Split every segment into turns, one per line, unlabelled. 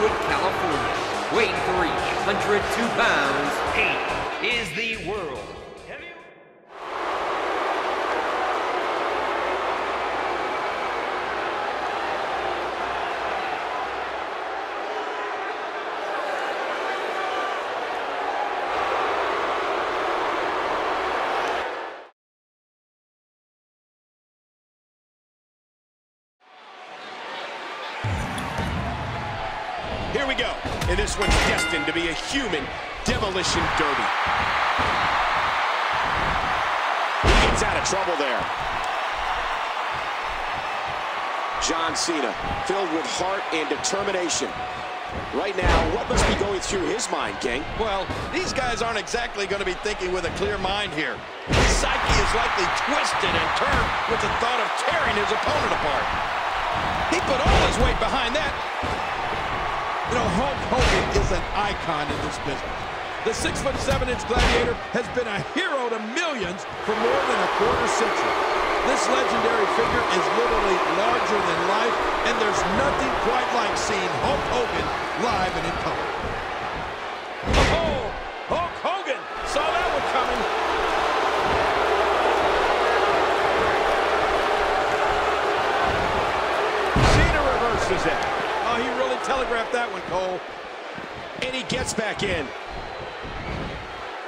Inglewood, California, weighing 302 pounds, he is the world.
Here we go. And this one's destined to be a human demolition derby. He gets out of trouble there. John Cena, filled with heart and determination. Right now, what must be going through his mind, King?
Well, these guys aren't exactly going to be thinking with a clear mind here. His psyche is likely twisted and turned with the thought of tearing his opponent apart. He put all his weight behind that. You know, Hulk Hogan is an icon in this business. The six foot seven inch gladiator has been a hero to millions for more than a quarter century. This legendary figure is literally larger than life, and there's nothing quite like seeing Hulk Hogan live and in color. Telegraphed that one, Cole.
And he gets back in.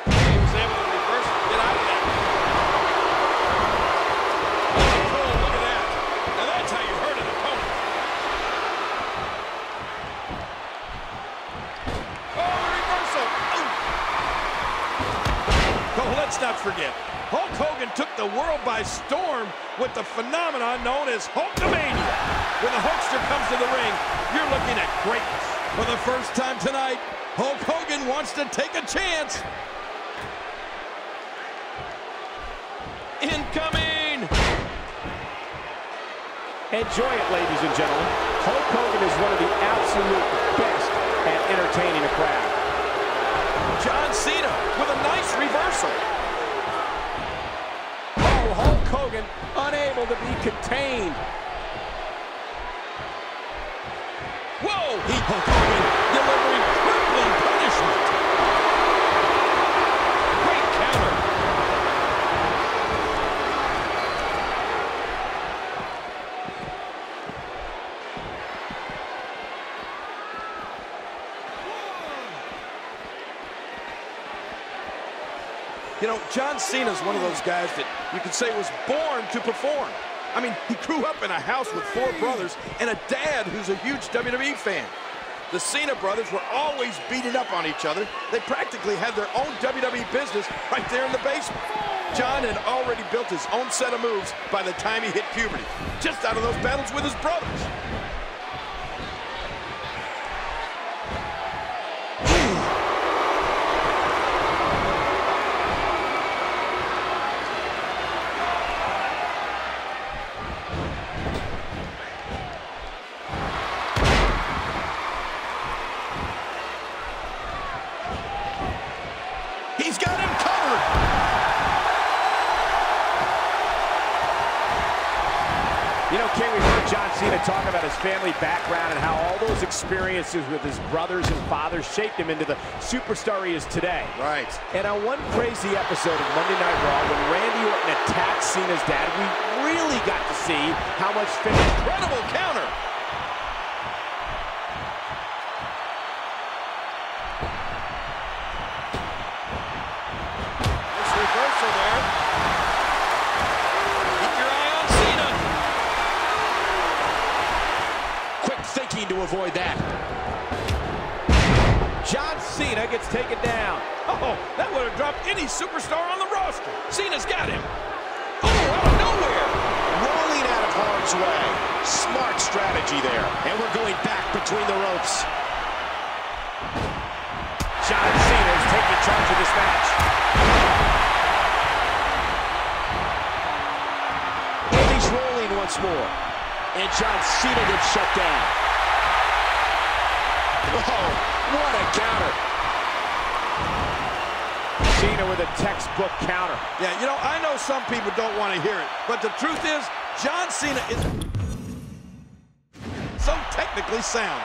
He was able to reverse and get out of that. Oh, Cole, look at that. Now that's how you hurt an opponent. Oh, reversal. Oh. Cole, let's not forget. Hulk Hogan took the world by storm with the phenomenon known as Hulkamania. When the Hulkster comes to the ring, you're looking at greatness. For the first time tonight, Hulk Hogan wants to take a chance. Incoming!
Enjoy it, ladies and gentlemen. Hulk Hogan is one of the absolute best at entertaining a crowd.
John Cena with a nice reversal.
Unable to be contained.
Whoa! He Hulk Hogan delivering crippling punishment. Great counter. You know, John Cena's one of those guys that you could say was born to perform. I mean, he grew up in a house with four brothers and a dad who's a huge WWE fan. The Cena brothers were always beating up on each other. They practically had their own WWE business right there in the basement. John had already built his own set of moves by the time he hit puberty, just out of those battles with his brothers. He's got him covered.
You know, King, we've heard John Cena talk about his family background and how all those experiences with his brothers and fathers shaped him into the superstar he is today.
Right.
And on one crazy episode of Monday Night Raw, when Randy Orton attacked Cena's dad, we really got to see how much finish.
Incredible counter.
Avoid that.
John Cena gets taken down.
Oh, that would have dropped any superstar on the roster. Cena's got him. Oh, out of nowhere.
Rolling out of harm's way. Smart strategy there. And we're going back between the ropes.
John Cena is taking charge of this match.
And he's rolling once more. And John Cena gets shut down. Oh, what a counter.
Cena with a textbook counter.
Yeah, you know, I know some people don't want to hear it, but the truth is, John Cena is so technically sound.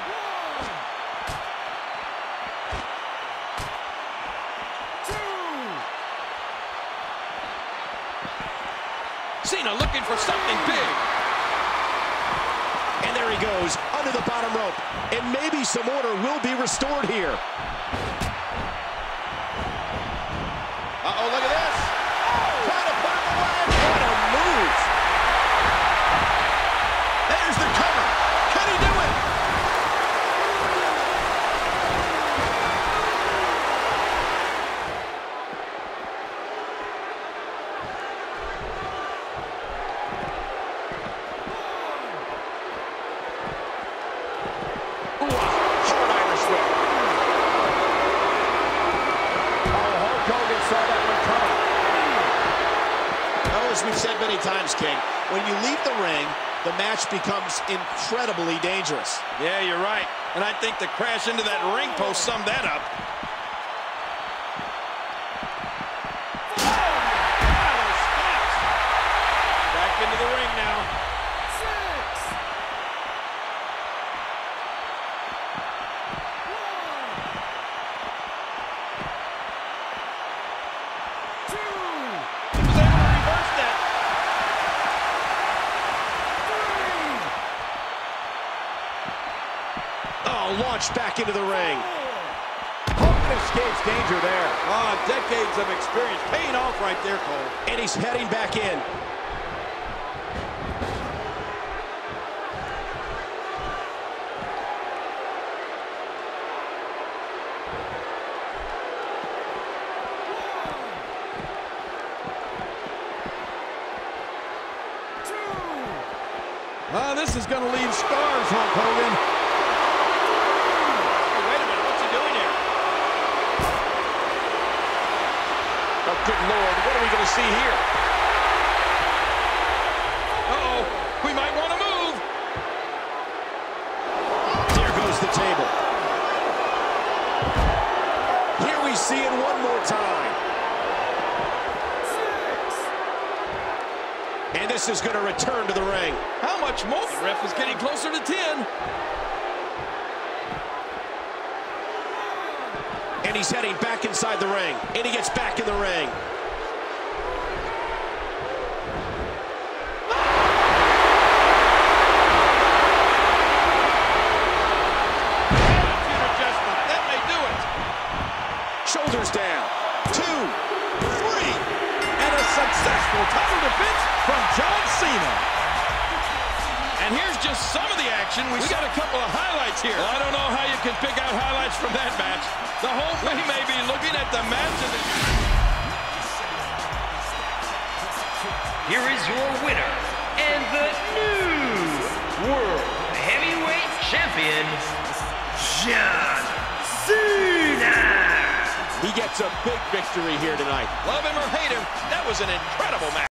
Cena looking for something big.
Goes, under the bottom rope. And maybe some order will be restored here.
Uh-oh, look at this.
When you leave the ring, the match becomes incredibly dangerous.
Yeah, you're right. And I think the crash into that ring post summed that up.
Back into the ring now.
He was able to reverse that.
Oh, launched back into the ring.
Hogan escapes danger there.
Oh, decades of experience paying off right there, Cole.
And he's heading back in.
Oh, this is going to leave scars, Hulk Hogan. wait a minute. What's he doing here?
Oh, good Lord. What are we going to see here?
Uh-oh. We might want to move.
There goes the table. Here we see it one more time. And this is going to return to the ring.
How much more? The ref is getting closer to 10.
And he's heading back inside the ring. And he gets back in the ring.
Attitude adjustment. That may do it.
Shoulders down. Two.
Three. And a successful title defense from John Cena. And here's just some of the action. We, got a couple of highlights here. Well, I don't know how you can pick out highlights from that match. The whole thing may be looking at the match and.
Here is your winner and the new World Heavyweight Champion, John Cena.
He gets a big victory here tonight.
Love him or hate him, that was an incredible match.